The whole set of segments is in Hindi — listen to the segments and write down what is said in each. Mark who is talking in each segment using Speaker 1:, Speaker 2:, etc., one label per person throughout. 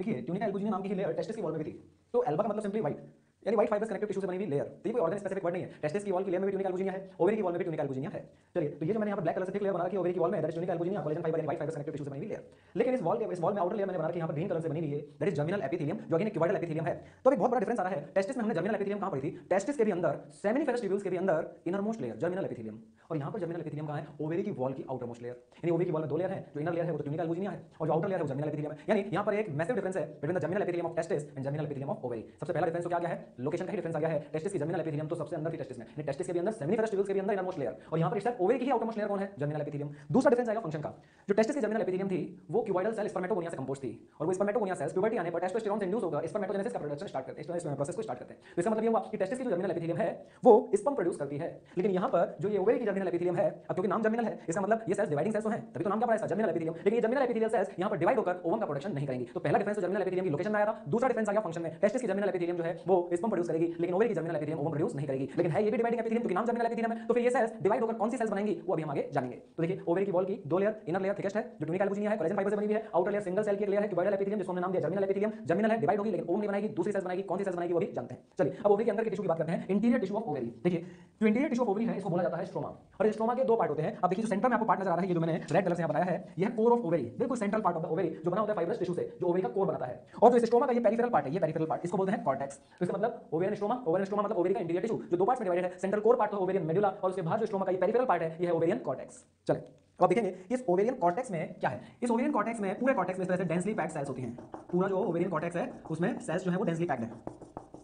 Speaker 1: देखिए ट्यूनिका एल्बुजिनी नाम की ही लेयर टेस्टिस की वॉल में भी थी तो एल्बा का मतलब सिंपली व्हाइट यानी व्हाइट फाइबर्स कनेक्टिव टिश्यू से बनी हुई लेयर तो ये कोई ऑर्गन स्पेसिफिक वर्ड नहीं है। टेस्टिस की वॉल की लेयर में भी ट्यूनिका एल्बुजिनिया है ओवरी की वॉल में भी ट्यूनिका एल्बुजिनिया है। चलिए तो ये जो मैंने यहाँ पर ब्लैक कलर से थिक लेयर बना रखी है ओवरी की वॉल में that is tunica albuginea collagen fibre यानी व्हाइट फाइबर्स कनेक्टिव टिश्यू से बनी हुई लेयर लेकिन इस वॉल के इस वॉल में आउटर लेयर मैंने बना रखी है, यहाँ पर ग्रीन कलर से बनी हुई है दैट इज़ जर्मिनल एपिथेलियम जो अगेन क्यूबाइडल एपिथेलियम है। तो एक बहुत बड़ा डिफरेंस आ रहा है। टेस्टिस में हमने जर्मिनल एपिथेलियम कहाँ पढ़ी थी? टेस्टिस के भी अंदर सेमिनिफेरस ट्यूब्यूल्स के भी अंदर inner most layer germinal epithelium और यहाँ पर जर्मिनल एपिथेलियम कहाँ है? ओवरी की वॉल की आउटर मोस्ट लेयर यानी ओवरी की वॉल में दो लेयर है, जो इनर लेयर है, वो ट्यूनिका एल्बुजिनिया है, और जो आउटर लेयर है, वो जर्मिनल एपिथेलियम है। यानी यहाँ पर एक मैसिव डिफरेंस है between the germinal epithelium of testis and germinal epithelium of ovary सबसे पहला डिफरेंस तो क्या है? लोकेशन का ही डिफरेंस आ गया है। टेस्टिस की जर्मिनल एपिथेलियम तो सबसे अंदर थी टेस्टिस में। टेस्टिस के भी अंदर सेमिनिफेरस ट्यूब्यूल्स के भी अंदर इनर मोस्ट लेयर और यहाँ पर इस टाइप ओवरी की ही आउटर लेयर कौन है? जर्मिनल एपिथेलियम दूसरा डिफरेंस आएगा फ़ंक्शन का। जो टेस्टिस की जर्मिनल एपिथेलियम थी, वो क्यूबाइडल सेल स्पर्मेटोगोनिया से कंपोज थी। और वो स्पर्मेटोगोनिया सेल्स प्यूबर्टी आने पर टेस्टोस्टेरोन से इंड्यूस होकर स्पर्मेटोजेनेसिस का प्रोडक्शन स्टार्ट करते हैं इस प्रोसेस को स्टार्ट करते हैं। तो इसका मतलब ये हुआ कि टेस्टिस की जो जर्मिनल एपिथेलियम है, वो स्पर्म प्रोड्यूस करती है। लेकिन यहाँ पर जो ये ओवरी की जर्मिनल एपिथेलियम है, अब क्योंकि नाम जर्मिनल है, इसका मतलब ये सेल्स डिवाइडिंग सेल्स तो हैं, तभी तो नाम क्या पड़ा इसका? जर्मिनल एपिथेलियम लेकिन ये जर्मिनल एपिथेलियल सेल्स यहाँ पर डिवाइड होकर ओवम का प्रोडक्शन नहीं करेंगी। तो पहला डिफरेंस जर्मिनल एपिथेलियम की लोकेशन में आया था, दूसरा डिफरेंस आ गया फ़ंक्शन में। टेस्टिस की जर्मिनल एपिथेलियम जो है, वो स्पर्म प्रोड्यूस करेगी, लेकिन ओवरी की जर्मिनल एपिथेलियम ओवम प्रोड्यूस नहीं करेगी। लेकिन है ये भी डिवाइडिंग एपिथेलियम क्योंकि नाम जर्मिनल एपिथेलियम है तो फिर ये सेल्स डिवाइड होकर कौन सी सेल्स बनाएँगी, वो अभी हम आगे जानेंगे। तो देखिए ओवरी की वॉल की दो लेयर इनर लेयर थिकेस्ट है, जो ट्यूनिक एल्बुजिनिया है कोलेजन फाइबर से बनी हुई है आउटर लेयर सिंगल सेल की लेयर है क्यूबाइडल एपिथेलियम जिसको हमने नाम दिया जर्मिनल एपिथेलियम जर्मिनल है डिवाइड होगी, लेकिन ओवम नहीं बनाएगी, दूसरी सेल्स बनाएगी, कौन सी सेल्स बनाएगी, वो भी जानते हैं। चलिए, अब ओवरी के अंदर के टिश्यू की बात करते हैं इंटीरियर टिश्यू ऑफ़ ओवरी देखिए, जो इंटीरियर टिश्यू ऑफ़ ओवरी है, इसको बोला जाता है स्ट्रोमा और स्ट्रोमा के दो पार्ट होते हैं। अब देखिए, जो सेंटर में आपको पार्ट नज़र आ रहा है, ये जो मैंने रेड कलर से यहाँ बनाया है, यह कोर ऑफ़ ओवरी बिल्कुल central part of the ovary जो बना होता है फाइब्रस टिश्यू से, जो ओवरी का कोर बनाता है। और जो स्ट्रोमा का ये पेरिफेरल पार्ट है, ये पेरिफेरल पार्ट इसको बोलते हैं कॉर्टेक्स तो इसका मतलब ओवेरियन स्ट्रोमा ओवेरियन स्ट्रोमा मतलब ओवरी का इंटीरियर टिश्यू जो दो पार्ट्स में डिवाइडेड है सेंट्रल कोर पार्ट तो ओवेरियन मेडुला और उसके बाहर जो स्ट्रोमा का ये पेरिफेरल पार्ट है, ये है ओवेरियन कॉर्टेक्स चलिए अब आप देखेंगे इस ओवेरियन कॉर्टेक्स में क्या है। इस ओवेरियन कॉर्टेक्स में पूरे कॉर्टेक्स में इस तरह से डेंसली पैक्ड सेल्स होती हैं। पूरा जो ओवेरियन कॉर्टेक्स है, उसमें सेल्स जो है वो डेंसली पैक्ड है।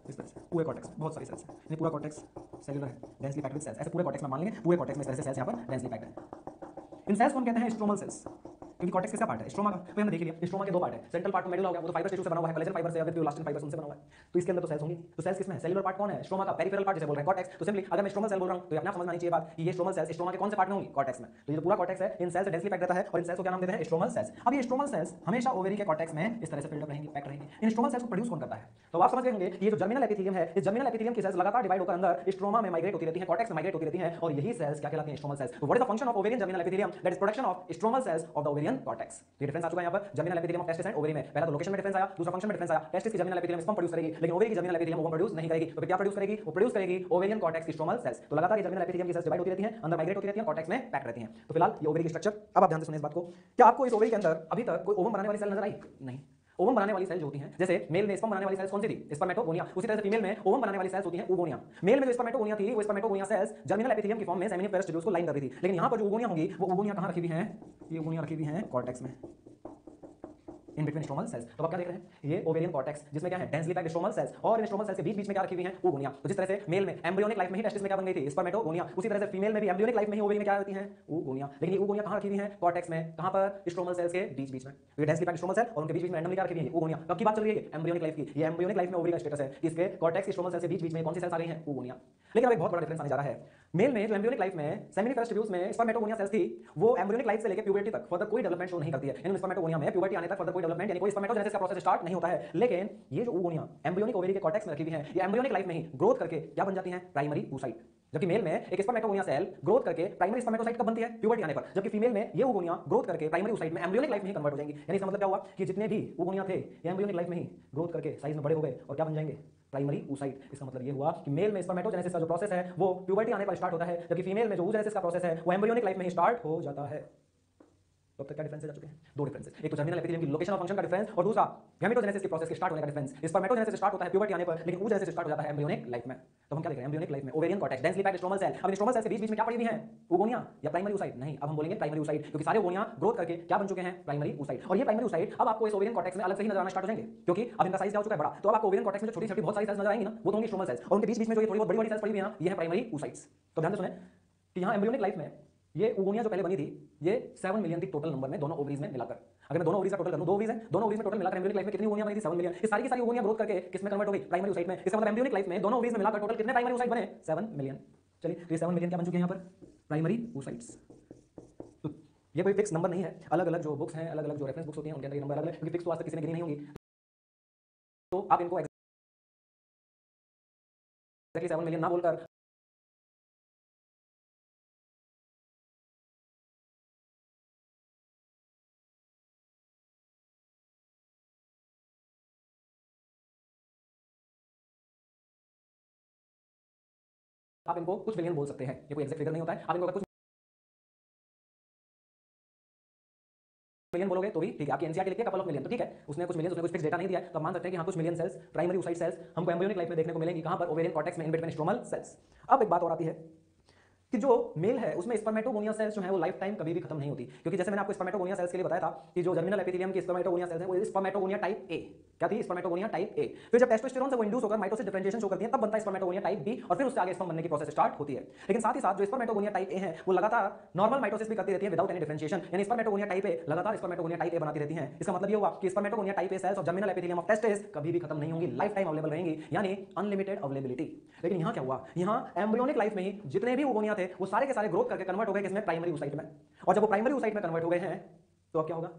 Speaker 1: इस तरह से, पूरे कॉर्टेक्स में बहुत सारी सेल्स हैं। ये पूरा कॉर्टेक्स सेलुलर है डेंसली पैक्ड विद सेल्स ऐसे पूरे कॉर्टेक्स में मान लेंगे, पूरे कॉर्टेक्स में इस तरह से सेल्स यहाँ पर डेंसली पैक्ड है। इन सेल्स को हम कहते हैं स्ट्रोमल सेल्स क्योंकि कॉर्टेक्स किसका पार्ट है? स्ट्रोमा का। तो हमने देख लिया स्ट्रोमा के दो पार्ट है। सेंट्रल पार्ट मेडुला हो गया, वो तो फाइबर टिश्यू से बना हुआ है कोलेजन फाइबर से या फिर फाइबर बना हुआ है। तो इसके अंदर तो सेल्स होंगी। तो सेल्स किसमें है? सेलुलर पार्ट कौन है? स्ट्रोमा का। पेरिफेरल पार्ट बोल रहे हैं तो सिंपली अगर मैं स्ट्रोमल सेल बोल रहा हूँ तो समझ आनी चाहिए बात ये स्ट्रोमल सेल्स स्ट्रोमा के कौन से पार्ट में होंगी? में। तो ये पूरा कॉर्टेक्स है। इन सेल्स डेंसली पैक्ड रहता है और इन सेल्स को क्या नाम देते हैं? स्ट्रोमल सेल्स अब ये स्ट्रोमल सेल्स हमेशा ओवरी के में इस तरह से रहेंगी पैक्ड रहेंगी। इन स्ट्रोमल सेल्स को प्रोड्यूस कौन करता है? तो आप समझ गए ये जो जर्मिनल एपिथेलियम है जर्मिनल एपिथेलियम की सेल्स लगातार डिवाइड होकर अंदर स्ट्रोमा में माइग्रेट होती रहती है में माइग्रेट होती रहती है और यही सेल्स क्या कहलाती हैं? स्ट्रोमल सेल्स तो what is the function of ovarian germinal epithelium that is production of stromal cells of the ovarian cortex ये डिफरेंस आ चुका है यहाँ पर germinal epithelium of testis and ovary में। पहला तो लोकेशन में डिफरेंस आया, दूसरा फ़ंक्शन में डिफरेंस आया। टेस्टिस की जर्मिनल एपिथेलियम स्पर्म प्रोड्यूस करेगी, लेकिन ओवरी की जर्मिनल एपिथेलियम ओवम प्रोड्यूस नहीं करेगी। तो क्या प्रोड्यूस करेगी? वो प्रोड्यूस करेगी ओवेरियन कॉर्टेक्स की स्ट्रोमल सेल्स तो लगातार ये जर्मिनल एपिथेलियम की सेल्स डिवाइड होती रहती हैं, अंदर माइग्रेट होती रहती हैं कॉर्टेक्स में पैक रहती हैं। तो फ़िलहाल ये ओवरी की स्ट्रक्चर अब आप ध्यान से सुनिए इस बात को। क्या आपको इस ओवरी के अंदर अभी तक कोई ओवम बनाने वाली सेल नज़र आई? नहीं। ओवम बनाने वाली सेल्स होती हैं, जैसे मेल में स्पर्म बनाने वाली सेल्स कौन सी थी? स्पर्मेटोगोनिया उसी तरह से फीमेल में ओवम बनाने वाली सेल्स होती हैं ओगोनिया मेल में जो स्पर्मेटोगोनिया थी, वो स्पर्मेटोगोनिया सेल्स जर्मिनल एपिथेलियम की फॉर्म में सेमिनिफेरस ट्यूब्यूल्स को लाइन कर रही थी। लेकिन यहाँ पर जो ओगोनिया होंगी, वो ओगोनिया कहाँ रखी हुई हैं? ये ओगोनिया रखी हुई हैं कॉर्टेक्स में। इन बिटवीन स्ट्रोमल सेल्स तो आप क्या देख रहे हैं? ये ओवेरियन कॉर्टेक्स जिसमें क्या है? डेंसली पैक्ड स्ट्रोमल सेल्स और इन स्ट्रोमल सेल्स के बीच बीच में क्या रखी हुई हैं? ओगोनिया तो जिस तरह से मेल में एम्ब्रियोनिक लाइफ में ही टेस्टिस में क्या बन गई थी? स्पर्मेटोगोनिया उसी तरह से फीमेल में भी एम्ब्रियोनिक लाइफ में ही ओवेरी में क्या रहती हैं? ओगोनिया लेकिन ये ओगोनिया कहाँ रखी हुई हैं? कॉर्टेक्स में. कहाँ पर? स्ट्रोमल सेल्स के बीच बीच में. ये डेंसली पैक्ड स्ट्रोमल सेल और उनके बीच बीच में रैंडमली क्या रखी हुई है? ओगोनिया कब की बात चल रही है एम्ब्रियोनिक लाइफ की. ये एम्ब्रियोनिक लाइफ में ओवरी का स्टेटस है. इसके कॉर्टेक्स स्ट्रोमल सेल्स के बीच बीच में कौन सी सेल्स आ रही हैं? ओगोनिया लेकिन अब एक बहुत बड़ा डिफरेंस आने जा रहा है. मेल में, जो एम्ब्रियोनिक लाइफ में सेमिनिफेरस ट्यूब्यूल्स में स्पर्मेटोगोनिया सेल्स थी, वो एम्ब्रियोनिक लाइफ से लेकर प्यूबर्टी तक फर्दर कोई डेवलपमेंट शो नहीं करती है। यानी स्पर्मेटोगोनिया में प्यूबर्टी आने तक फर्दर कोई डेवलपमेंट यानी कोई स्पर्मेटोजेनेसिस का प्रोसेस स्टार्ट नहीं होता है। लेकिन ये जो ओगोनिया एम्ब्रियोनिक ओवरी के कॉर्टेक्स में रखी हुई है, ये एम्ब्रियोनिक लाइफ में ही ग्रोथ करके क्या बन जाती है? प्राइमरी oocyte जबकि मेल में एक स्पर्मेटोगोनिया सेल ग्रोथ करके प्राइमरी स्पर्मेटोसाइट कब बनती है प्यूबर्टी आने पर। जबकि फीमेल में ये ओगोनिया ग्रोथ करके प्राइमरी oocyte में एम्ब्रियोनिक लाइफ में ही कन्वर्ट हो जाएँगी। यानी इसका मतलब क्या हुआ कि जितने भी ओगोनिया थे, ये एम्ब्रियोनिक लाइफ में ही ग्रोथ करके साइज़ में बड़े हो गए और क्या बन जाएँगे? प्राइमरी ऊसाइट इसका मतलब ये हुआ कि मेल में स्पर्मेटोजेनेसिस का जो प्रोसेस है, वो प्यूबर्टी आने पर स्टार्ट होता है, जबकि फीमेल में जो oogenesis का प्रोसेस है, वो एम्ब्रियोनिक लाइफ में ही स्टार्ट हो जाता है। तो अब तक क्या डिफरेंस आ चुके हैं? दो डिफरेंस एक तो जर्मिनल एपिथेलियम की लोकेशन और फ़ंक्शन का डिफरेंस और दूसरा गैमेटोजेनेसिस के प्रोसेस के स्टार्ट होने का डिफरेंस स्पर्मेटोजेनेसिस स्टार्ट होता है प्यूबर्टी आने पर, लेकिन oogenesis स्टार्ट हो जाता है एम्ब्रियोनिक लाइफ में. तो हम क्या देख रहे हैं? एम्ब्रियोनिक लाइफ में ovarian cortex densely packed stromal cell अब इन स्ट्रोमल सेल के बीच बीच में क्या पड़ी हुई है? ओगोनिया या प्राइमरी oocyte? नहीं, अब हम बोलेंगे प्राइमरी oocyte, क्योंकि सारे ओगोनिया ग्रोथ करके क्या बन चुके हैं? Primary oocyte. और ये प्राइमरी oocyte, अब आपको इस ओवेरियन कॉर्टेक्स में अलग से ही नज़र आना स्टार्ट हो जाएँगे, क्योंकि अब इनका साइज़ क्या हो चुका है? बड़ा. तो आपको ओवेरियन कॉर्टेक्स में छोटी छोटी बहुत सारी सेल्स नज़र आएँगी ना, वो तो होंगी स्ट्रोमल सेल्स और उनके बीच बीच में जो थोड़ी बहुत बड़ी बड़ी सेल्स पड़ी हुई है ये है प्राइमरी oocytes. तो ध्यान से सुने कि यहाँ एम्ब्रियोनिक लाइफ में ये ओगोनिया जो पहले बनी थी, ये 7 मिलियन थी टोटल नंबर में दोनों ओवरीज में मिलाकर। अगर मैं दोनों ओवरीज का टोटल करूँ, दो ओवरीज हैं, दोनों ओवरीज में टोटल मिलाकर एम्ब्रियोनिक लाइफ में कितनी ओगोनिया बनी थी? 7 मिलियन ये सारी की सारी ओगोनिया ग्रोथ करके किसमें कन्वर्ट हो गई? प्राइमरी oocyte में। इसका मतलब एम्ब्रियोनिक लाइफ में दोनों ओवरीज में मिलाकर टोटल कितने प्राइमरी oocyte बने? सेवन मिलियन चलिए तो ये 7 मिलियन क्या बन चुके हैं यहाँ पर? प्राइमरी oocytes तो ये कोई फिक्स नंबर नहीं है। अलग अलग जो बुक्स हैं अलग अलग जो रेफरेंस बुक्स होती हैं, उनके अंदर ये नंबर अलग अलग क्योंकि फिक्स तो आज तक किसी ने गिनी नहीं होगी। तो आप इनको 7 मिलियन ना बोलकर आप इनको कुछ मिलियन बोल सकते हैं। ये कोई एक्जेक्ट फिगर नहीं होता है। आप इनको कुछ मिलियन बोलोगे तो भी ठीक है। आपकी एनसीआर लिखी है कपल ऑफ़ मिलियन तो ठीक है। उसने कुछ मिलियन उसने कुछ फिक्स डेटा नहीं दिया तो मान सकते हैं कि हाँ कुछ million cells primary oocyte cells हमको एम्ब्रियोनिक लाइफ में देखने को मिलेंगी कहाँ पर? ओवेरियन कॉर्टेक्स में इन बिटवीन स्ट्रोमल सेल्स अब एक बात और आती है कि जो मेल है, उसमें स्पर्मेटोगोनिया सेल्स जो है, वो लाइफ टाइम कभी भी खत्म नहीं होती। क्योंकि जैसे मैंने आपको स्पर्मेटोगोनिया सेल्स के लिए बताया था कि जो जर्मिनल एपिथेलियम की स्पर्मेटोगोनिया सेल्स है, वो स्पर्मेटोगोनिया टाइप ए क्या थी स्पर्मेटोगोनिया टाइप ए फिर जब टेस्टोस्टेरोन से वो इंड्यूस होकर माइटोसिस डिफरेंशिएशन शो करती है, तब बनता है स्पर्मेटोगोनिया टाइप बी और फिर उससे आगे स्पर्म बनने की प्रोसेस स्टार्ट होती है। लेकिन साथ ही साथ जो स्पर्मेटोगोनिया टाइप ए है, वो लगातार नॉर्मल माइटोसिस भी करती रहती है विदाउट एनी डिफरेंशिएशन यानी स्पर्मेटोगोनिया टाइप ए लगातार स्पर्मेटोगोनिया टाइप ए बनाती रहती है। इसका मतलब ये हुआ कि spermatogonia type A cells of germinal epithelium of testis कभी भी खत्म नहीं होंगी लाइफ टाइम अवेलेबल रहेंगी, यानी अनलिमिटेड अवेलेबिलिटी लेकिन यहाँ क्या हुआ? यहाँ एम्ब्रियोनिक लाइफ में ही जितने भी ओगोनिया थे, वो सारे के सारे ग्रोथ करके कन्वर्ट हो गए किसमें? प्राइमरी ऊसाइट में। और जब वो प्राइमरी ऊसाइट में कन्वर्ट हो गए हैं तो अब क्या होगा?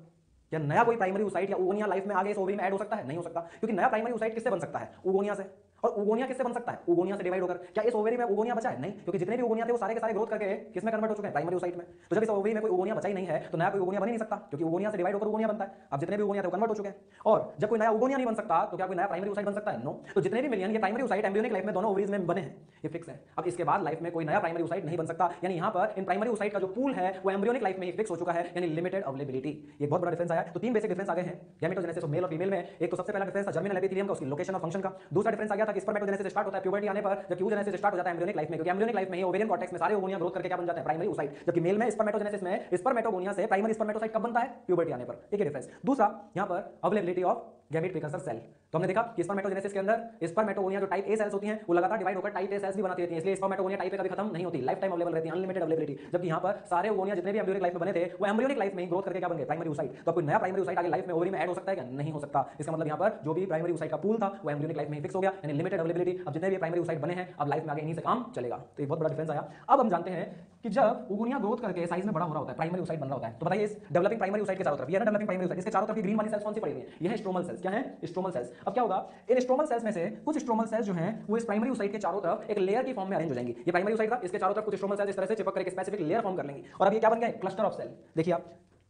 Speaker 1: क्या नया कोई प्राइमरी ऊसाइट या ओगोनिया लाइफ में आगे इस ओवरी में ऐड हो सकता है? नहीं हो सकता। क्योंकि नया प्राइमरी ऊसाइट किससे बन सकता है? ओगोनिया से। और उगोनिया किससे बन सकता है? उगोनिया से डिवाइड होकर। क्या इस ओवरी में उगोनिया बचा है? नहीं, क्योंकि जितने भी उगोनिया थे वो सारे के सारे ग्रोथ करके किसमें कन्वर्ट हो चुके हैं? प्राइमरी साइट में। तो जब इस ओवरी में कोई उगोनिया बचा ही नहीं है तो नया कोई उगोनिया बन ही नहीं सकता, क्योंकि उगोनिया से डिवाइड होकर उगोनिया बनता है। अब जितने भी उगोनिया थे कन्वर्ट हो चुके हैं। और जब कोई नया उगोनिया नहीं बन सकता तो क्या कोई नया प्राइमरी साइट बन सकता है? नो तो जितने भी मिलियन ये प्राइमरी साइट एम्ब्रियोनिक लाइफ में दोनों ओवरीज में बने हैं। ये फिक्स है। अब इसके बाद लाइफ में कोई नया प्राइमरी साइट नहीं बन सकता। यानी यहाँ पर इन प्राइमरी साइट का जो पूल है, वो एम्ब्रियोनिक लाइफ में ही फिक्स हो चुका है, यानी लिमिटेड अवेलेबिलिटी ये बहुत बड़ा डिफरेंस आया। तो तीन बेसिक डिफरेंस आ गए हैं। गैमेटोजेनेसिस ऑफ़ मेल और फीमेल में एक तो सबसे पहला डिफरेंस था जर्मिनल एपिथेलियम का, उसकी लोकेशन और फ़ंक्शन का। दूसरा डिफरेंस आ गया था स्पर्मेटोजेनेसिस स्टार्ट होता है प्यूबर्टी आने पर जब यूजेनेसिस स्टार्ट हो जाता है एम्ब्रियोनिक लाइफ में, क्योंकि एम्ब्रियोनिक लाइफ में ही ओवेरियन कॉर्टेक्स में सारे ओवोनिया ग्रोथ करके क्या बन जाते हैं? प्राइमरी ओसाइट जबकि मेल में स्पर्मेटोजेनेसिस में स्पर्मेटोगोनिया से प्राइमरी स्पर्मेटोसाइट कब बनता है? प्यूबर्टी आने पर. एक है डिफरेंस दूसरा, यहाँ पर availability of gamete precursor cell. तो हमने देखा कि स्पर्मेटोजेनेसिस के अंदर स्पर्मेटोगोनिया जो टाइप ए सेल्स होती हैं, वो लगातार डिवाइड होकर टाइप ए सेल्स भी बनाती रहती हैं, इसलिए स्पर्मेटोगोनिया टाइप ए कभी खत्म नहीं होती। लाइफ टाइम अवेलेबल रहती है अनलिमिटेड अवेलेबिलिटी जबकि यहाँ पर सारे ओगोनिया जितने भी एम्ब्रियोनिक लाइफ में बने थे, वो एम्ब्रियोनिक लाइफ में ही ग्रोथ करके क्या बन गए? प्राइमरी ओसाइट तो कोई नया प्राइमरी ओसाइट आगे लाइफ में ओवरी में ऐड हो सकता है क्या? नहीं हो सकता। इसका मतलब यहाँ पर जो भी प्राइमरी ओसाइट का पूल था, वो एम्ब्रियोनिक लाइफ में फिक्स हो गया। यानी लिमिटेड अवेलेबिलिटी अब जितने भी प्राइमरी ओसाइट बने हैं, अब लाइफ में आगे इन्हीं से काम चलेगा। तो ये बहुत बड़ा डिफरेंस आया। अब हम जानते हैं कि जब उगुनिया ग्रोथ करके साइज़ में बड़ा हो रहा होता है प्राइमरी ओसाइट बन रहा होता है तो बताइए इस डेवलपिंग प्राइमरी ओसाइट के चारों तरफ़, ये ना डेवलपिंग प्राइमरी ओसाइट इसके चारों तरफ़ ग्रीन वाली सेल्स कौन सी पड़ी हुई है? ये है स्ट्रोमल सेल्स क्या है? स्ट्रोमल सेल्स अब क्या होगा? इन स्ट्रोमल सेल्स में से कुछ स्ट्रोमल सेल्स जो हैं, वो इस प्राइमरी ओसाइट के चारों तरफ़ एक लेयर की फॉर्म में अरेंज हो जाएँगी। ये प्राइमरी ओसाइट था इसके चारों तरफ़ कुछ स्ट्रोमल सेल्स इस तरह से चिपक कर एक स्पेसिफिक लेयर फॉर्म कर लेंगी। और अब ये क्या बन गया क्लस्टर ऑफ़ सेल देखिए आप,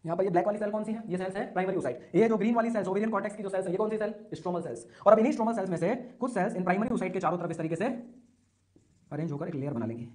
Speaker 1: यहाँ पर ये ब्लैक वाली सेल कौन सी है? ये सेल्स है प्राइमरी ओसाइट ये जो ग्रीन वाली सेल्स ओवेरियन कॉर्टेक्स की जो सेल्स है, ये कौन सी सेल स्ट्रोमल सेल्स और अब इन्हीं स्ट्रोमल सेल्स में से कुछ सेल्स इन प्राइमरी ओसाइट के चारों तरफ़ इस तरीके से अरेंज होकर एक लेयर बना लेंगे।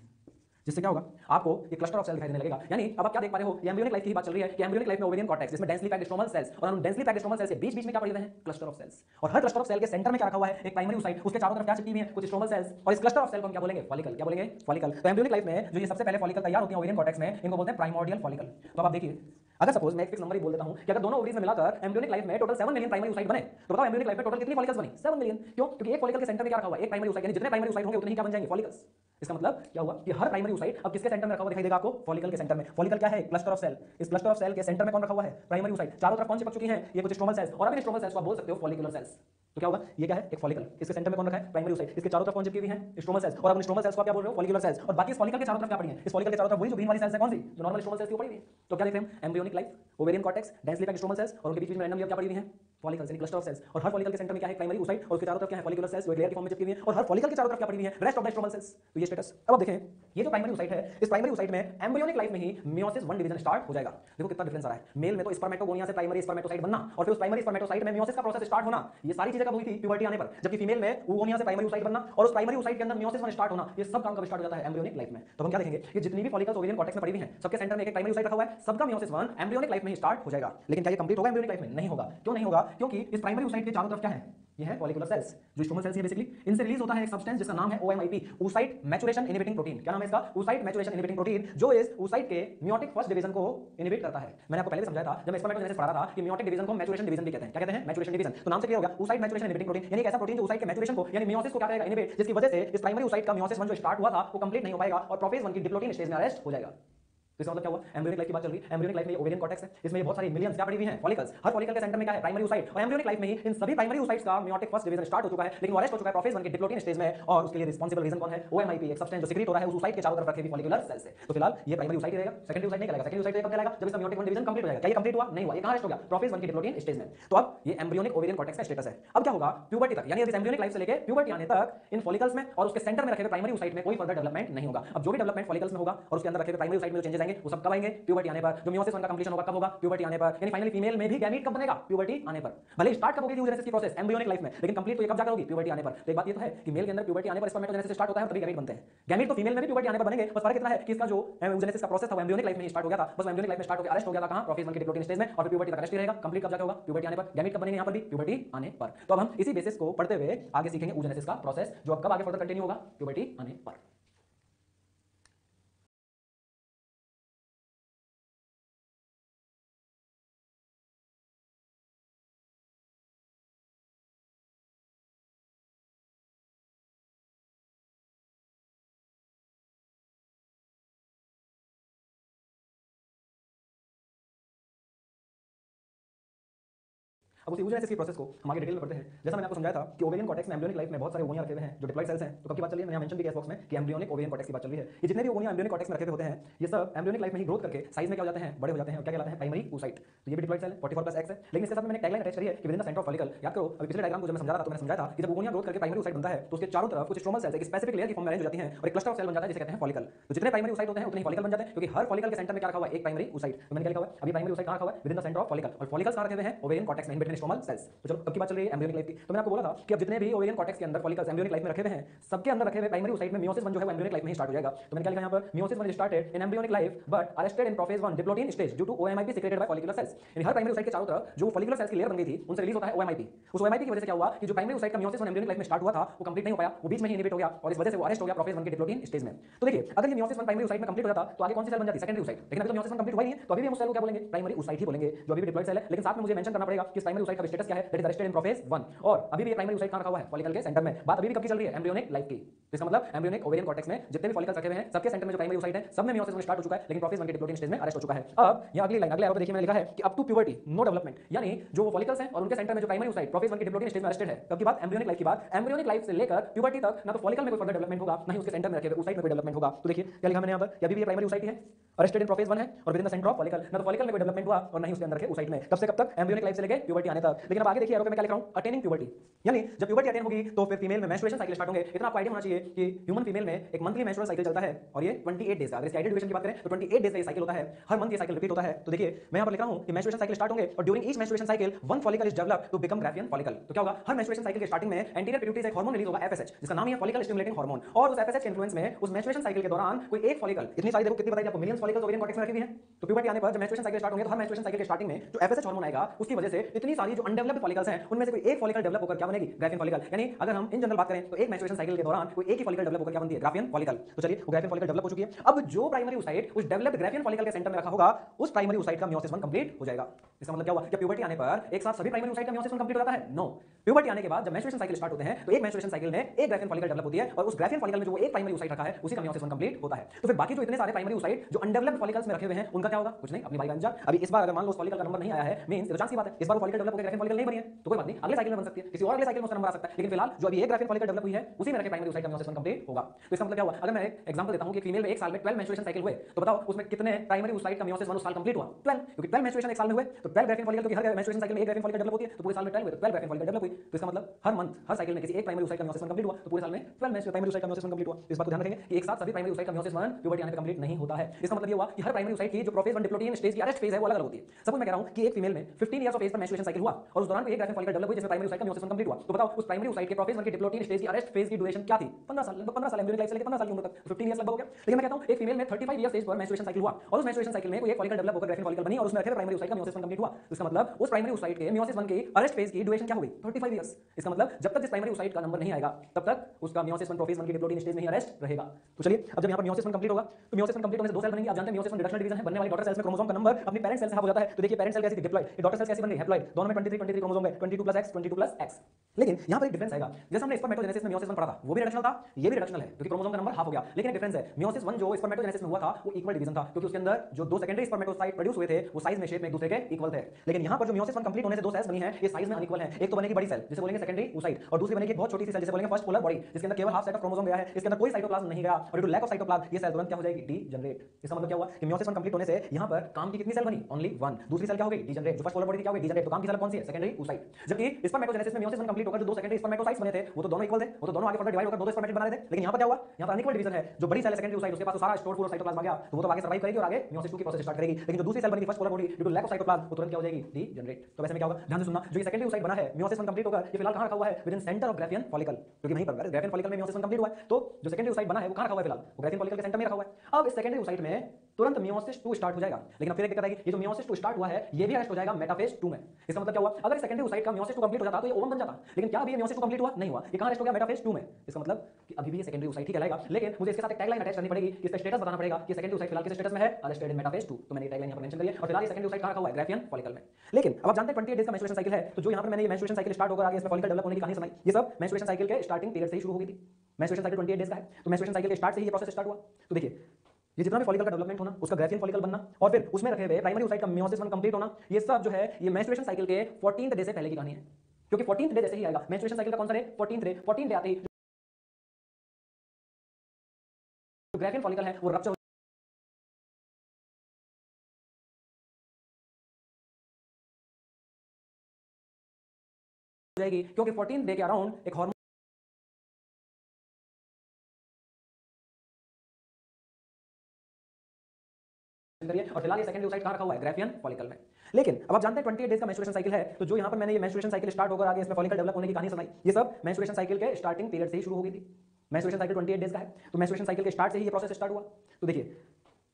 Speaker 1: जिससे क्या होगा? आपको ये क्लस्टर ऑफ़ सेल दिखाई देने लगेगा। यानी अब आप क्या देख पा रहे हो? एम्ब्रियोनिक लाइफ की बात चल रही है। कि एम्ब्रियोनिक लाइफ में ओवेरियन कॉर्टेक्स जिसमें डेंसली पैक्ड स्ट्रोमल सेल्स और उन डेंसली पैक्ड स्ट्रोमल सेल्स के बीच बीच में क्या पड़े हुए हैं? क्लस्टर ऑफ़ सेल्स और हर क्लस्टर ऑफ़ सेल के सेंटर में क्या रखा हुआ है? एक प्राइमरी ओसाइट उसके चारों तरफ़ क्या चिपकी हुई है? कुछ स्ट्रोमल सेल्स और इस क्लस्टर ऑफ़ सेल को हम क्या बोलेंगे? फॉलिकल क्या बोलेंगे? फॉलिकल तो एम्ब्रियोनिक लाइफ में जो ये सबसे पहले फॉलिकल तैयार होती है ओवेरियन कॉर्टेक्स में, इनको बोलते हैं प्राइमोर्डियल फॉलिकल तो अब आप देखिए। अगर सपोज़ मैं एक फिक्स नंबर ही बोल देता हूँ कि अगर दोनों ओवरीज में मिलाकर एम्ब्रियोनिक लाइफ में टोटल 7 मिलियन प्राइमरी ओसाइट बने तो बताओ एम्ब्रियोनिक लाइफ में टोटल कितनी फॉलिकल्स बनी? 7 मिलियन क्यों? क्योंकि एक फॉलिकल के सेंटर में क्या रखा हुआ? है एक प्राइमरी ओसाइट यानी जितने प्राइमरी ओसाइट होंगे उतने ही क्या बन जाएँगे? फॉलिकल्स इसका मतलब क्या हुआ? कि हर प्राइमरी ओसाइट अब किसके सेंटर में रखा हुआ दिखाई देगा आपको? फॉलिकल के सेंटर में. फॉलिकल क्या है? क्लस्टर ऑफ़ सेल इस क्लस्टर ऑफ़ सेल के सेंटर में कौन रखा हुआ है? प्राइमरी ओसाइट चारों तरफ़ कौन चिपक चुकी है? ये कुछ स्ट्रोमल सेल्स और इन स्ट्रोमल सेल्स को आप बोल सकते हो फॉलिकुलर सेल्स तो क्या होगा ये क्या है? एक फॉलिकल इसके सेंटर में कौन रखा है? प्राइमरी ओसाइट इसके चारों तरफ़ कौन चिपकी हुई है? स्ट्रोमल सेल्स और अपने स्ट्रोमल सेल्स को क्या बोल रहे हो? फॉलिकुलर सेल्स और बाकी इस फॉलिकल के चारों तरफ़ क्या पड़ी है? इस फॉलिकल के चारों तरफ़ वही जो ग्रीन वाली सेल्स है, कौन सी? जो नॉर्मल स्ट्रोमल सेल्स की पड़ी हुई है तो क्या देखते हैं embryonic life ovarian cortex densely packed stromal cells और उनके बीच में रैंडम क्या पड़ी हुई है? फॉलिकल्स यानी क्लस्टर ऑफ़ सेल्स और हर फॉलिकल के सेंटर में क्या है? प्राइमरी ओसाइट और उसके चारों तरफ़ क्या है? फॉलिकुलर सेल्स जो लेयर की फॉर्म में चिपकी हुई है, और हर फॉलिकल के चारों तरफ़ क्या पड़ी हुई है? Rest of the stromal cells तो ये स्टेटस अब देखें, ये जो प्राइमरी ओसाइट है, इस प्राइमरी ओसाइट में एम्ब्रियोनिक लाइफ में ही मियोसिस 1 डिवीज़न स्टार्ट हो जाएगा। देखो कितना डिफरेंस आ रहा है। मेल में तो स्पर्मेटोगोनिया से प्राइमरी स्पर्मेटोसाइट बनना, और फिर उस प्राइमरी स्पर्मेटोसाइट में मियोसिस का प्रोसेस स्टार्ट होना। ये सारी चीज़ें कब हुई थी? प्यूबर्टी आने पर। जबकि फीमेल में ओगोनिया से प्राइमरी ओसाइट बनना, और उस प्राइमरी ओसाइट के अंदर मियोसिस 1 स्टार्ट होना। ये सब काम कब स्टार्ट हो जाता है? एम्ब्रियोनिक लाइफ में। तो हम क्या देखेंगे? ये जितनी भी फॉलिकल्स ओवेरियन कॉर्टेक्स में पड़ी हुई हैं, सबके सेंटर में एक प्राइमरी ओसाइट रखा हुआ है। सबका मियोसिस 1 एम्ब्रियोनिक लाइफ में ही स्टार्ट हो जाएगा। लेकिन क्या ये कंप्लीट होगा? एम्ब्रियोनिक लाइफ में नहीं होगा। क्यों नहीं होगा? क्योंकि इस प्राइमरी ओसाइट के चारों तरफ़ क्या है? ये है फॉलिकुलर सेल्स जो स्टोमल सेल्स है बेसिकली इनसे रिलीज़ होता है एक सब्सटेंस जिसका नाम है OMIP oocyte maturation inhibiting protein क्या नाम है इसका? Oocyte मैचुरेशन इनहिबिटिंग प्रोटीन जो इस oocyte के मियोटिक फ़र्स्ट डिवीज़न को इनहिबिट करता है। मैंने आपको पहले भी समझाया था, जब मैं स्पर्मेटोजेनेसिस पढ़ा था कि मियोटिक डिवीज़न को मैचुरेशन डिवीज़न भी कहते हैं। क्या कहते हैं? मैचुरेशन डिवीज़न तो नाम से क्लियर हो गया। Oocyte मैचुरेशन इनहिबिटिंग प्रोटीन यानी एक ऐसा प्रोटीन जो oocyte के मैचुरेशन को, यानी मियोसिस को क्या करेगा? इनहिबिट जिसकी वजह से इस प्राइमरी oocyte का मियोसिस 1 जो स्टार्ट हुआ था, वो कंप्लीट नहीं हो पाएगा और प्रोफेज 1 की डिप्लोटिन स्टेज में अरेस्ट हो जाएगा। तो इसका मतलब क्या हुआ एम्ब्रियोनिक लाइफ की बात चल रही है। एम्ब्रियोनिक लाइफ में ओवेरियन कॉर्टेक्स है। इसमें बहुत सारी मिलियंस क्या पड़ी हुई हैं। फॉलिकल्स हर फॉलिकल के सेंटर में क्या है? प्राइमरी ओसाइट और एम्ब्रियोनिक लाइफ में ही इन सभी प्राइमरी ओसाइट्स का मियोटिक फ़र्स्ट डिवीज़न स्टार्ट हो चुका है। लेकिन अरेस्ट हो चुका है प्रोफेज 1 के डिप्लोटिन स्टेज में। और उसके लिए रिस्पांसिबल रीजन कौन है? ओएमआईपी एक सब्सटेंस जो सीक्रेट हो रहा है, उस ओसाइट के चारों तरफ़ रखे हुए फॉलिकुलर सेल्स से। तो फ़िलहाल ये प्राइमरी ओसाइट रहेगा। सेकेंडरी ओसाइट नहीं कहलाएगा सेकेंडरी ओसाइट कब कहलाएगा जब इसका मियोटिक 1 डिवीज़न कंप्लीट हो जाएगा। क्या ये कंप्लीट हुआ? नहीं हुआ। ये कहाँ अरेस्ट हो गया? प्रोफेज 1 के डिप्लोटिन स्टेज में। तो अब ये एम्ब्रियोनिक ओवेरियन कॉर्टेक्स का स्टेटस है। अब क्या होगा? प्यूबर्टी तक। यानी इस एम्ब्रियोनिक लाइफ से लेके प्यूबर्टी आने तक इन फॉलिकल्स में और उसके सेंटर में रखे हुए प्राइमरी ओसाइट में कोई फर्दर डेवलपमेंट नहीं होगा। अब जो भी डेवलपमेंट फॉलिकल्स में होगा और उसके अंदर रखे हुए प्राइमरी ओसाइट में जो चेंजेस आएँगे वो सब कब आएँगे? प्यूबर्टी आने पर। जो मियोसिस वन का कंप्लीशन होगा, कब होगा? प्यूबर्टी आने पर। यानी फाइनली फीमेल में भी गैमीट कब बनेगा? प्यूबर्टी आने पर। भले स्टार्ट कब होगी यूजेनेसिस की प्रोसेस एम्ब्रियोनिक लाइफ में, लेकिन कंप्लीट तो ये कब जाकर होगी? प्यूबर्टी आने पर। तो एक बात ये तो है कि मेल के अंदर प्यूबर्टी आने पर स्पर्मेटोजेनेसिस स्टार्ट होता है तभी गैमीट बनते हैं। गैमीट तो फीमेल में भी प्यूबर्टी आने पर बनेंगे, बस फ़र्क इतना है कि इसका जो यूजेनेसिस का प्रोसेस था एम्ब्रियोनिक लाइफ में स्टार्ट हो गया था। बस एम्ब्रियोनिक लाइफ में स्टार्ट हो गया अरेस्ट हो गया था कहाँ? प्रोफेज वन के डिप्लोटिन स्टेज में, और प्यूबर्टी तक अरेस्ट रहेगा कंप्लीट कब जाकर होगा? प्यूबर्टी आने पर। गैमीट कब बनेंगे यहाँ पर भी? प्यूबर्टी आने पर। तो अब हम इसी बेसिस को पढ़ते हुए आगे सीखेंगे यूजेनेसिस का प्रोसेस जो अब कब आगे फर्दर कंटिन्यू होगा? प्यूबर्टी आने पर। अब उसी यूजेनेसिस की प्रोसेस को हम आगे डिटेल में पढ़ते हैं। जैसा मैंने आपको समझाया था कि ओवेरियन कॉर्टेक्स में एम्ब्रियोनिक लाइफ में बहुत सारे ओवोनिया रखे हुए हैं, जो डिप्लॉइड सेल्स हैं। तो कब की बात चल रही है? मैंने मेंशन भी किया बॉक्स में कि एम्ब्रियोनिक ओवेरियन कॉर्टेक्स की बात चल रही है। ये जितने भी ओवोनिया एम्ब्रियोनिक कॉर्टेक्स में रखे होते हैं, ये सब एम्ब्रियोनिक लाइफ में ही ग्रोथ करके साइज़ में क्या हो जाते हैं? बड़े हो जाते हैं क्या कहलाते हैं? प्राइमरी oocyte तो ये भी डिप्लॉइड सेल है 44 प्लस एक्स है। लेकिन इसके साथ मैंने टैगलाइन अटैच करी है कि within the centre of follicle याद करो, अभी पिछले डायग्राम को जब मैं समझा रहा था तो मैंने समझाया था कि जब ओवोनिया ग्रोथ करके प्राइमरी oocyte बनता है तो उसके चारों तरफ़ कुछ स्ट्रोमल सेल्स एक स्पेसिफिक लेयर की फॉर्म में अरेंज हो जाती हैं और एक क्लस्टर ऑफ़ सेल बन जाता है, जिसे कहते हैं फॉलिकल तो जितने प्राइमरी oocyte होते हैं, उतने फॉलिकल बन जाते हैं, क्योंकि हर फॉलिकल के सेंटर में क्या रखा हुआ है? एक प्राइमरी oocyte तो मैंने क्या लिखा हुआ है? अभी प्राइमरी oocyte कहाँ रखा हुआ है? Within the centre of follicle और फॉलिकल्स कहाँ रखे हुए हैं? ओवेरियन कॉर्टेक्स में बिटवीन सेल्स तो चलो, अब की बात चल रही है एम्ब्रियोनिक लाइफ की। तो मैंने आपको बोला था कि अब जितने भी ओवेरियन कॉर्टेक्स के अंदर फॉलिकल्स एम्ब्रियोनिक लाइफ में रखे हुए हैं, सबके अंदर रखे हुए प्राइमरी oocyte में मियोसिस वन जो है एम्ब्रियोनिक लाइफ में स्टार्ट हो जाएगा। तो मैंने क्या लिखा यहाँ पर? Meiosis one started in embryonic life but arrested in prophase one diplotene stage due to OMIP secreted by follicular cells यानी हर प्राइमरी oocyte के चारों तरफ़ जो फॉलिकुलर सेल्स की लेयर बन गई थी, उनसे रिलीज़ होता है ओएमआईपी उस ओएमआईपी की वजह से क्या हुआ कि जो प्राइमरी oocyte का मियोसिस वन एम्ब्रियोनिक लाइफ में स्टार्ट हुआ था, वो कंप्लीट नहीं हो पाया, वो बीच में ही इनहिबिट हो गया और इस वजह से वो अरेस्ट हो गया प्रोफेज वन के डिप्लोटिन स्टेज में। तो देखिए, अगर ये मियोसिस वन प्राइमरी oocyte में कंप्लीट हो जाता तो आगे कौन सी सेल बन जाती? सेकेंडरी oocyte लेकिन अभी तो मियोसिस वन कंप्लीट हुआ नहीं है तो अभी भी हम सेल को क्या बोलेंगे? प्राइमरी oocyte ही बोलेंगे, जो अभी भी डिप्लॉइड सेल है। लेकिन साथ में मुझे मेंशन करना पड़ेगा कि प्राइमरी oocyte का स्टेटस क्या है? That is arrested in prophase one और अभी भी ये प्राइमरी oocyte कहाँ रखा हुआ है? फॉलिकल के सेंटर में। बात अभी भी कब की चल रही है? एम्ब्रियोनिक लाइफ की। तो इसका मतलब एम्ब्रियोनिक ओवेरियन कॉर्टेक्स में जितने भी फॉलिकल्स रखे हुए हैं, सबके सेंटर में जो प्राइमरी oocyte है, सब में मियोसिस स्टार्ट हो चुका है, लेकिन प्रोफेज वन के डिप्लोटिन स्टेज में अरेस्ट हो चुका है। अब, यहाँ अगली लाइन अगले एरो पे देखिए मैंने लिखा है कि up to puberty no development यानी जो वो फॉलिकल्स हैं और उनके सेंटर में जो प्राइमरी oocyte प्रोफेज वन के डिप्लोटिन स्टेज में अरेस्टेड है। तब की बात? एम्ब्रियोनिक लाइफ की बात। एम्ब्रियोनिक लाइफ से लेकर प्यूबर्टी तक ना तो फॉलिकल में कोई फर्दर डेवलपमेंट होगा, ना ही उसके सेंटर में रखे हुए oocyte में कोई डेवलपमेंट होगा। तो देखिए, क्या लिखा मैंने यहाँ पर? अभी भी प्राइमरी oocyte है? अरेस्टेड इन प्रोफेज वन है और within the centre of follicle ना तो फॉलिकल में कोई डेवलपमेंट हुआ और ना ही उसके अंदर रखे oocyte में। तब से कब तक एम्ब्रियोनिक लाइफ से लेकर प्यूबर्टी आने तक? लेकिन अब आगे देखिए मैं क्या लिख रहा हूँ? अटेनिंग प्यूबर्टी यानी जब प्यूबर्टी अटेन होगी तो फिर फीमेल में मेंस्ट्रुएशन साइकिल स्टार्ट होंगे। इतना आपको आइडिया होना चाहिए कि ह्यूमन फीमेल में एक मंथली मेंस्ट्रुअल साइकिल चलता है और ये 28 डेज़ का। अगर इसकी ड्यूरेशन की बात करें तो 28 डेज़ का ये साइकिल होता है। हर मंथ ये साइकिल रिपीट होता है। तो देखिए, मैं यहाँ पर लिख रहा हूँ कि मेंस्ट्रुएशन साइकिल स्टार्ट होंगे और during each menstruation cycle one follicle is develop to become graafian follicle तो क्या होगा? हर मेंस्ट्रुएशन साइकिल के स्टार्टिंग में एंटीरियर पिट्यूटरी से एक हार्मोन रिलीज़ होगा एफएसएच जिसका नाम है फॉलिकल स्टिमुलेटिंग हार्मोन और उस एफएसएच के इन्फ्लुएंस में, उस मेंस्ट्रुएशन साइकिल के दौरान कोई एक फॉलिकल इतनी सारी देखो कितनी बताई आपको मिलियंस फॉलिकल्स ओवेरियन कॉर्टेक्स में रखी हुई हैं। तो प्यूबर्टी आने पर जब मेंस्ट्रुएशन साइकिल स्टार्ट होंगे तो हर मेंस्ट्रुएशन साइकिल के स्टार्टिंग में जो एफएसएच हार्मोन आएगा, उसकी वजह से इतनी सारी जो अनडेवलप्ड फॉलिकल्स हैं, उनमें से कोई एक फॉलिकल डेवलप होकर क्या बनेगी? ग्राफियन फॉलिकल यानी अगर हम इन जनरल बात करें तो एक मेंस्ट्रुएशन साइकिल के दौरान कोई एक ही फॉलिकल डेवलप होकर क्या बनती है? ग्राफियन फॉलिकल तो चलिए, वो ग्राफियन फॉलिकल डेवलप हो चुकी है। अब जो प्राइमरी ओसाइट उस डेवलप्ड ग्राफियन फॉलिकल के सेंटर में रखा होगा, उस प्राइमरी ओसाइट का मियोसिस वन कंप्लीट हो जाएगा। इसका मतलब क्या हुआ? कि प्यूबर्टी आने पर एक साथ सभी प्राइमरी का मियोसिस कंप्लीट हो जाता है? नो प्यूबर्टी आने के बाद जब मेंस्ट्रुएशन साइकिल स्टार्ट होते हैं तो एक मेंस्ट्रुएशन साइकिल में एक ग्राफियन फॉलिकल डेवलप होती है और उस ग्राफियन फॉलिकल में जो एक प्राइमरी oocyte रखा है, उसी का मियोसिस कंप्लीट होता है। तो फिर बाकी जो इतने सारे प्राइमरी oocyte जो अनडेवलप्ड फॉलिकल्स में रखे हुए हैं, उनका क्या होगा? कुछ नहीं, अपनी बारी का अभी इस बार अगर मान लो फॉलिकल का नंबर नहीं आया है मींस तो चांस की बात है। इस बार फॉलिकल डेवलप होकर ग्राफियन फॉलिकल नहीं बनी है तो कोई बात नहीं, अगले साइकिल में बन सकती है। किसी और अगले साइकिल में उसका नंबर आ सकता है। लेकिन फ़िलहाल जो अभी एक ग्राफियन फॉलिकल डेवलप हुई है, उसी में रखे प्राइमरी oocyte का मियोसिस कंप्लीट होगा। तो इसका मतलब क्या हुआ? अगर मैं एक एग्जांपल देता हूँ कि फीमेल में एक साल में 12 मेंस्ट्रुएशन साइकिल हुए तो बताओ उसमें कितने प्राइमरी oocyte का मियोसिस वन साल कंप्लीट हुआ? 12 क्योंकि 12 मेंस्ट्रुएशन एक साल में हुए तो 12 ग्राफियन फॉलिकल क्योंकि हर मेंस्ट्रुएशन साइकिल में एक ग्राफियन फॉलिकल डेवलप होती है तो पूरे साल में 12 हुए तो 12 ग्राफियन फॉलिकल डेवलप हुई तो इसका मतलब हर मंथ हर साइकिल में किसी एक प्राइमरी oocyte का मियोसिस कंप्लीट हुआ तो पूरे साल में 12 मेंस्ट्रुएशन प्राइमरी oocyte का मियोसिस कंप्लीट हुआ। इस बात को ध्यान रखेंगे कि एक साथ सभी प्राइमरी oocyte का मियोसिस वन प्यूबर्टी आने पे कंप्लीट नहीं होता है। इसका मतलब ये हुआ कि हर प्राइमरी oocyte की जो प्रोफेज वन डिप्लोटियन स्टेज की अरेस्ट फ़ेज़ है, वो अलग-अलग होती है। सपोज़ मैं कह रहा हूँ कि एक फीमेल में 15 इयर्स ऑफ़ एज पर मेंस्ट्रुएशन साइकिल हुआ, और उस दौरान एक ग्राफियन फॉलिकल डेवलप हुई, जिसमें प्राइमरी oocyte का मियोसिस वन कंप्लीट हुआ। तो बताओ, उस प्राइमरी oocyte के प्रोफेज वन की डिप्लोटियन स्टेज की अरेस्ट फ़ेज़ की ड्यूरेशन क्या थी? 15 साल, लगभग 15 साल एम्ब्रियोनिक लाइफ से लेकर 15 साल की उम्र तक। 15 इयर्स लगभग हो गया। लेकिन मैं कहता हूँ, एक फीमेल में 35 इयर्स एज पर मेंस्ट्रुएशन साइकिल हुआ, और उस मेंस्ट्रुएशन साइकिल में कोई एक फॉलिकल डेवलप होकर ग्राफियन फॉलिकल बनी, और उसमें रखे प्राइमरी oocyte का मियोसिस वन कंप्लीट हुआ। तो इसका मतलब उस प्राइमरी oocyte के मियोसिस वन की अरेस्ट फ़ेज़ की ड्यूरेशन क्या होगी 35 इयर्स इसका मतलब जब तक जिस प्राइमरी oocyte का नंबर नहीं आएगा, तब तक उसका मियोसिस वन प्रोफेज वन की डिप्लोटियन स्टेज में ही अरेस्ट रहेगा। तो चलिए, अब जब यहाँ पर मियोसिस वन कंप्लीट होगा तो मियोसिस वन कंप्लीट होने से दो सेल बनेंगे। आप जानते हैं मियोसिस वन रिडक्शनल डिवीज़न है। बनने वाली डॉटर सेल्स में क्रोमोसोम का नंबर अपनी पेरेंट सेल से हाफ़ हो जाता है। तो देखिए पेरेंट सेल कैसी थी? डिप्लॉयड डॉटर सेल कैसी बन गई? हैप्लॉयड दोनों में 23 23 क्रोमोसोम है 22 प्लस x 22 प्लस x लेकिन यहाँ पर एक डिफरेंस आएगा। जैसे हमने स्पर्मेटोजेनेसिस में मियोसिस वन पढ़ा था, वो भी रिडक्शनल था, ये भी रिडक्शनल है, क्योंकि क्रोमोसोम का नंबर हाफ़ हो गया। लेकिन एक डिफरेंस है मियोसिस वन जो स्पर्मेटोजेनेसिस में हुआ था, वो इक्वल डिवीज़न था, क्योंकि उसके अंदर जो दो सेकेंडरी स्पर्मेटोसाइट प्रोड्यूस हुए थे, वो साइज़ में शेप में एक दूसरे के इक्वल थे लेकिन यहाँ पर जो मियोसिस वन कंप्लीट होने से दो सेल्स बनी है, ये साइज़ में अनइक्वल है। एक तो बनेगी बड़ी सेल जिसे बोलेंगे सेकेंडरी oocyte और दूसरी बनेगी बहुत छोटी सी सेल जिसे बोलेंगे फ़र्स्ट पोलर बॉडी जिसके अंदर केवल हाफ़ सेट ऑफ़ क्रोमोसोम गया है, इसके अंदर कोई साइटोप्लाज्म नहीं गया, और ड्यू लैक ऑफ़ साइटोप्लाज्म ये सेल तुरंत क्या हो जाएगी? डीजनरेट इसका मतलब क्या हुआ? कि मियोसिस वन कंप्लीट होने से यहाँ पर काम की कितनी सेल बनी? ओनली वन दूसरी सेल क्या हो गई? डीजनरेट जो फ़र्स्ट पोलर बॉडी क्या हो गई? डीजनरेट तो काम की सेल कौन सी है? सेकेंडरी oocyte जबकि स्पर्मेटोजेनेसिस में मियोसिस वन कंप्लीट होकर जो दो सेकेंडरी स्पर्मेटोसाइट्स बने थे, वो तो दोनों इक्वल थे, वो तो दोनों आगे फर्दर डिवाइड होकर दो दो स्पर्मेटिड बना रहे थे। लेकिन यहाँ पर क्या हुआ? यहाँ पर अनइक्वल डिवीज़न है। जो बड़ी सेल सेकेंडरी oocyte उसके पास तो सारा स्टोर पूरा साइटोप्लाज्म आ गया। तो वो तो आगे सर्वाइव करेगी और आगे मियोसिस 2 की प्रोसेस स्टार्ट करेगी। लेकिन जो दूसरी सेल बनी first polar body due to lack of cytoplasm वो तुरंत क्या हो जाएगी? डी जनरेट तो वैसे में क्या होगा? ध्यान से सुनना, जो ये सेकेंडरी oocyte बना है मियोसिस वन कंप्लीट होकर ये फ़िलहाल कहाँ रखा हुआ है? Within centre of graafian follicle क्योंकि वहीं पर ग्राफियन फॉलिकल में मियोसिस वन कंप्लीट हुआ है। तो जो सेकेंडरी ओसाइट बना है, वो कहाँ रखा हुआ है फ़िलहाल? ग्राफियन फॉलिकल के सेंटर में रखा हुआ है। अब इस सेकेंडरी ओसाइट में तुरंत मियोसिस 2 स्टार्ट हो जाएगा। लेकिन फिर दिक्कत आएगी, ये जो मियोसिस 2 स्टार्ट हुआ है, ये भी अरेस्ट हो जाएगा, मेटाफेज 2 में। इसका मतलब क्या हुआ? अगर सेकेंडरी oocyte का मियोसिस 2 कंप्लीट हो जाता तो ये ओवम बन जाता। लेकिन क्या अभी मियोसिस 2 कंप्लीट हुआ? नहीं हुआ। ये कहाँ अरेस्ट हो गया? मेटाफेज 2 में। इसका मतलब कि अभी भी ये सेकेंडरी oocyte ही कहलाएगा। लेकिन मुझे इसके साथ एक टैगलाइन अटैच करनी पड़ेगी इसका स्टेटस बताना पड़ेगा कि सेकेंडरी oocyte फ़िलहाल किस स्टेटस में है? अरेस्टेड इन मेटाफेज 2 तो मैंने टैगलाइन यहाँ पर मेंशन करी है और फ़िलहाल ये सेकेंडरी oocyte कहाँ रखा हुआ है? ग्राफियन फॉलिकल में। लेकिन अब आप जानते हैं 28 डेज़ का मेंस्ट्रुएशन साइकिल है। तो जो यहाँ पर मैंने ये मेंस्ट्रुएशन साइकिल स्टार्ट होकर आगे इसमें फॉलिकल डेवलप होने की कहानी सुनाई, ये सब मेंस्ट्रुएशन साइकिल के स्टार्टिंग पीरियड से ही शुरू हो गई थी। मेंस्ट्रुएशन साइकिल 28 डेज़ का है। तो मेंस्ट्रुएशन साइकिल के स्टार्ट से ही ये प्रोसेस स्टार्ट हुआ। तो देखिए ये जितना भी फॉलिकल का डेवलपमेंट होना उसका ग्राफियन फॉलिकल बनना, और फिर उसमें रखे हुए प्राइमरी oocyte का मियोसिस वन कंप्लीट होना, ये सब जो है, ये मेंस्ट्रुएशन साइकिल के 14th डे से पहले की कहानी है। क्योंकि 14th डे जैसे ही आएगा मेंस्ट्रुएशन साइकिल का कौन सा day 14th day 14th day आते ही ग्राफियन फॉलिकल है, वो रप्चर जाएगी। क्योंकि 14th डे के अराउंड एक हार्मोन करिए और फ़िलहाल ये सेकेंडरी oocyte कहाँ रखा हुआ है? ग्राफियन फॉलिकल में। लेकिन अब आप जानते हैं 28 डेज़ का मेंस्ट्रुएशन साइकिल है तो जो यहाँ पर मैंने ये मेंस्ट्रुएशन साइकिल स्टार्ट होकर आगे इसमें फॉलिकल डेवलप होने की कहानी सुनाई, ये सब मेंस्ट्रुएशन साइकिल के स्टार्टिंग पीरियड से ही शुरू हो गई थी। मेंस्ट्रुएशन साइकिल 28 डेज़ का है तो मेंस्ट्रुएशन साइकिल के स्टार्ट से ही ये प्रोसेस स्टार्ट हुआ। तो देखिए,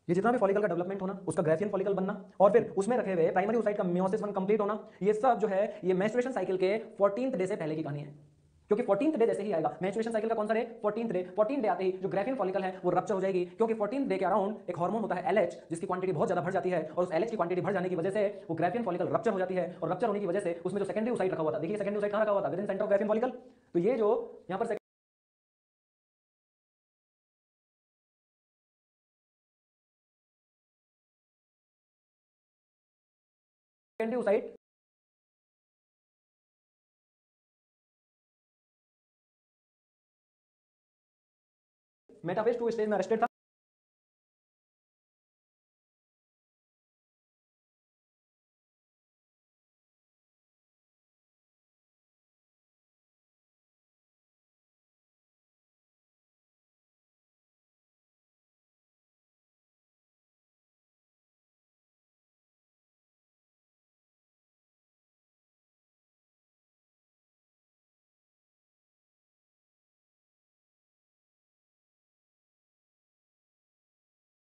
Speaker 1: ये जितना भी फॉलिकल का डेवलपमेंट होना, उसका ग्राफियन फॉलिकल बनना, और फिर उसमें रखे हुए प्राइमरी oocyte का मियोसिस वन कंप्लीट होना, ये सब जो है, ये मेंस्ट्रुएशन साइकिल के 14th डे से पहले की कहानी है। क्योंकि 14th डे जैसे ही आएगा मेंस्ट्रुएशन साइकिल का कौन सा day 14th day 14th day आते ही जो ग्राफियन फॉलिकल है, वो रप्चर हो जाएगी। क्योंकि 14th डे के अराउंड एक हार्मोन होता है LH जिसकी क्वांटिटी बहुत ज़्यादा बढ़ जाती है, और उस LH की क्वांटिटी बढ़ जाने की वजह से वो ग्राफियन फॉलिकल रप्चर हो जाती है, और रप्चर होने की वजह से उसमें जो सेकेंडरी oocyte रखा हुआ था, देखिए सेकेंडरी oocyte कहाँ रखा हुआ था? With centre of graafian follicle तो ये जो यहाँ पर secondary oocyte metaphase two stage में अरेस्टेड था।